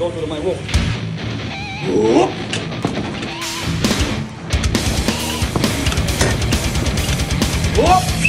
go to my wolf. Whoop! Whoop!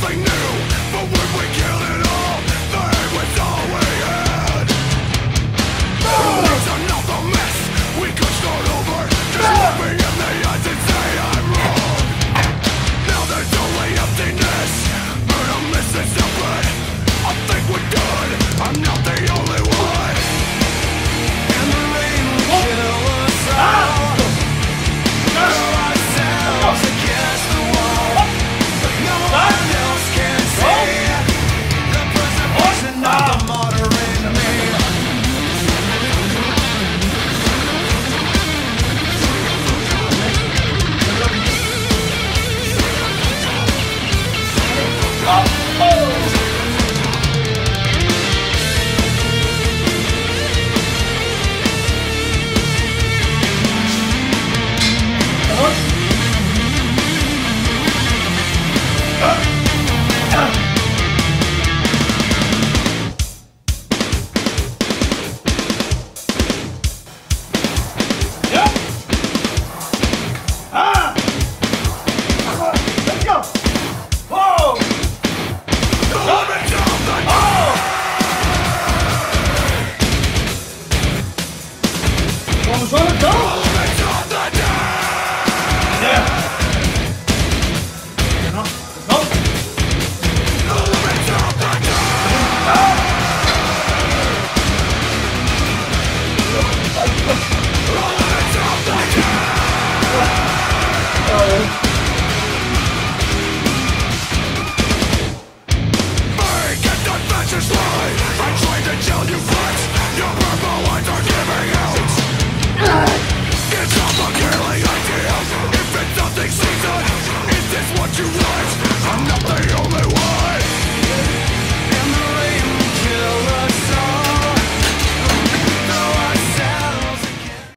nothing new, but when we Bye.